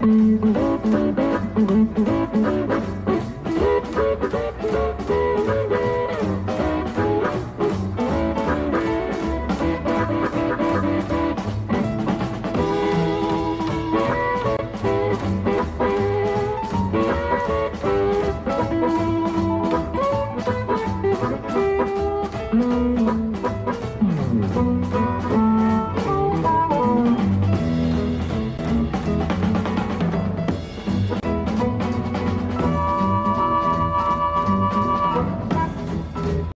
Mm-hmm.